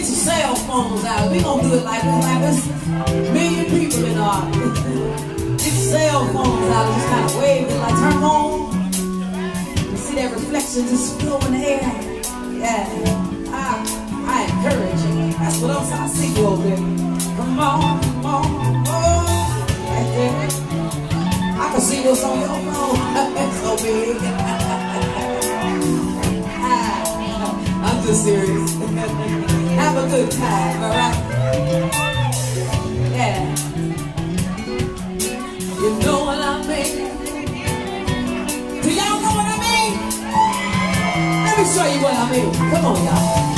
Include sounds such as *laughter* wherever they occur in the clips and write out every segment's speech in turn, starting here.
get your cell phones out. We gonna do it like that. Like there's million people in our get your cell phones out and just kind of wave it. Like turn on. You see that reflection just flow in the air. Yeah. I I encourage you. That's what I'm saying. I see you over there. Come on, come on, oh, right there. I can see what's on your phone. *laughs* So big. *laughs* Ah, I'm just serious. *laughs* Have a good time, alright? Yeah. You know what I mean? Do y'all know what I mean? Let me show you what I mean. Come on, y'all.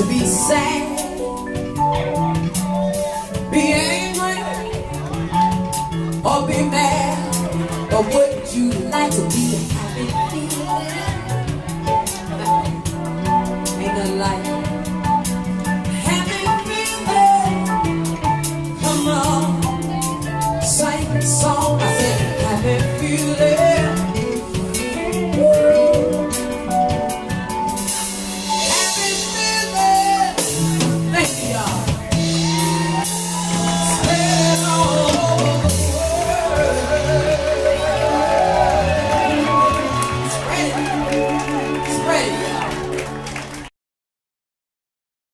To be sad, be angry, or be mad. Or